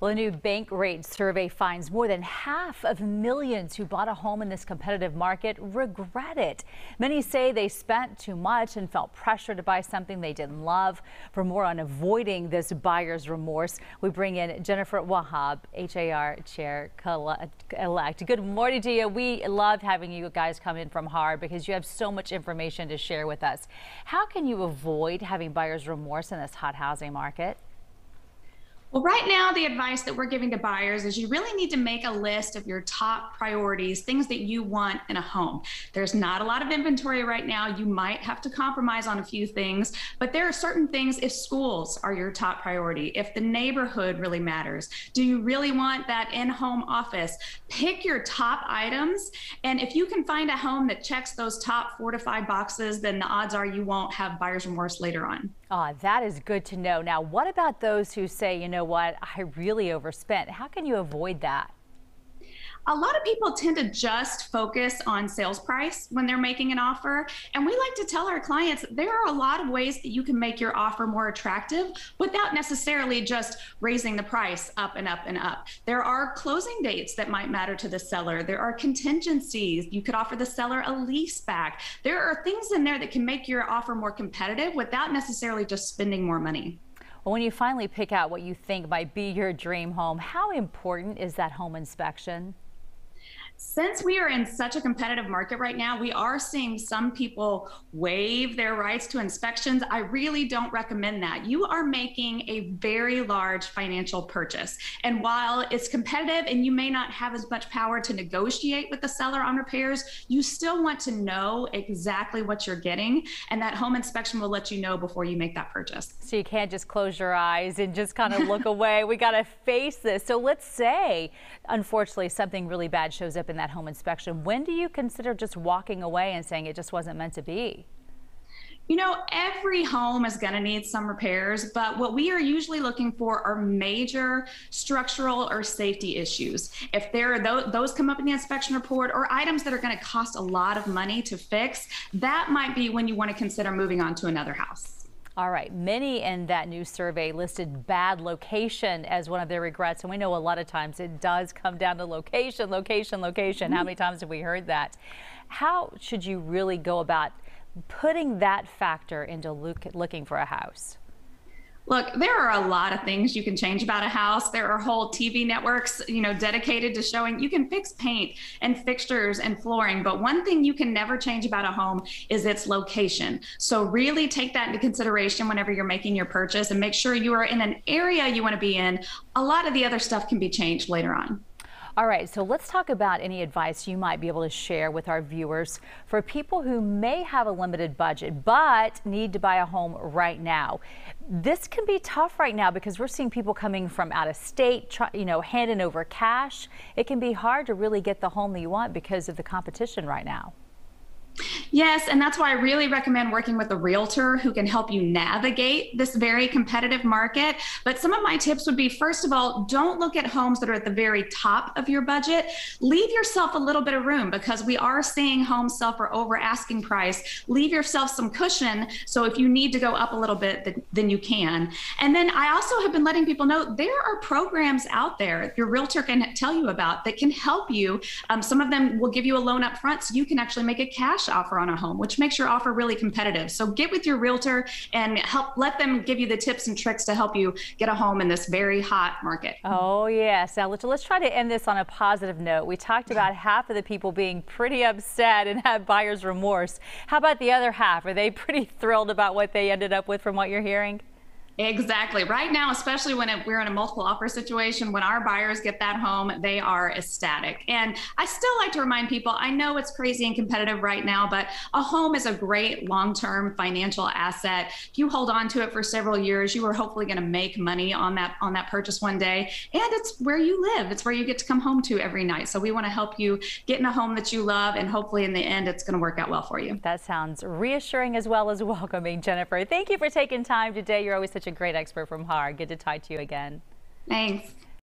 Well, a new Bankrate survey finds more than half of millions who bought a home in this competitive market regret it. Many say they spent too much and felt pressure to buy something they didn't love. For more on avoiding this buyer's remorse, we bring in Jennifer Wauhob, HAR Chair Elect. Good morning to you. We love having you guys come in from HAR because you have so much information to share with us. How can you avoid having buyer's remorse in this hot housing market? Well, right now, the advice that we're giving to buyers is you really need to make a list of your top priorities, things that you want in a home. There's not a lot of inventory right now. You might have to compromise on a few things, but there are certain things if schools are your top priority, if the neighborhood really matters, do you really want that in home office? Pick your top items. And if you can find a home that checks those top four to five boxes, then the odds are you won't have buyer's remorse later on. Oh, that is good to know. Now, what about those who say, you know what, I really overspent? How can you avoid that? a lot of people tend to just focus on sales price when they're making an offer. And we like to tell our clients there are a lot of ways that you can make your offer more attractive without necessarily just raising the price up and up and up. There are closing dates that might matter to the seller. There are contingencies. You could offer the seller a lease back. There are things in there that can make your offer more competitive without necessarily just spending more money. Well, when you finally pick out what you think might be your dream home, how important is that home inspection? Since we are in such a competitive market right now, we are seeing some people waive their rights to inspections. I really don't recommend that. You are making a very large financial purchase. And while it's competitive and you may not have as much power to negotiate with the seller on repairs, you still want to know exactly what you're getting. And that home inspection will let you know before you make that purchase. So you can't just close your eyes and just kind of look away. We got to face this. So let's say, unfortunately, something really bad shows up in that home inspection, when do you consider just walking away and saying it just wasn't meant to be? You know, every home is going to need some repairs, but what we are usually looking for are major structural or safety issues. If there are th- those come up in the inspection report or items that are going to cost a lot of money to fix, that might be when you want to consider moving on to another house. All right. Many in that new survey listed bad location as one of their regrets. And we know a lot of times it does come down to location, location, location. Mm -hmm. How many times have we heard that? How should you really go about putting that factor into look, looking for a house? Look, there are a lot of things you can change about a house. There are whole TV networks, you know, dedicated to showing you can fix paint and fixtures and flooring, but one thing you can never change about a home is its location. So really take that into consideration whenever you're making your purchase and make sure you are in an area you want to be in. A lot of the other stuff can be changed later on. All right, so let's talk about any advice you might be able to share with our viewers for people who may have a limited budget but need to buy a home right now. This can be tough right now because we're seeing people coming from out of state, you know, handing over cash. It can be hard to really get the home that you want because of the competition right now. Yes, and that's why I really recommend working with a realtor who can help you navigate this very competitive market. But some of my tips would be first of all, don't look at homes that are at the very top of your budget. Leave yourself a little bit of room because we are seeing homes sell for over asking price. Leave yourself some cushion so if you need to go up a little bit, then you can. And then I also have been letting people know there are programs out there your realtor can tell you about that can help you. Um, some of them will give you a loan up front so you can actually make a cash offer on a home, which makes your offer really competitive. So get with your realtor and help let them give you the tips and tricks to help you get a home in this very hot market. Oh, yes. Now, let's, let's try to end this on a positive note. We talked about half of the people being pretty upset and have buyer's remorse. How about the other half? Are they pretty thrilled about what they ended up with from what you're hearing? Exactly. Right now, especially when it, we're in a multiple offer situation, when our buyers get that home, they are ecstatic. And I still like to remind people I know it's crazy and competitive right now, but a home is a great long term financial asset. If you hold on to it for several years, you are hopefully going to make money on that on that purchase one day. And it's where you live, it's where you get to come home to every night. So we want to help you get in a home that you love, and hopefully in the end, it's going to work out well for you. That sounds reassuring as well as welcoming, Jennifer. Thank you for taking time today. You're always such a great expert from HAR. Good to talk to you again. Thanks.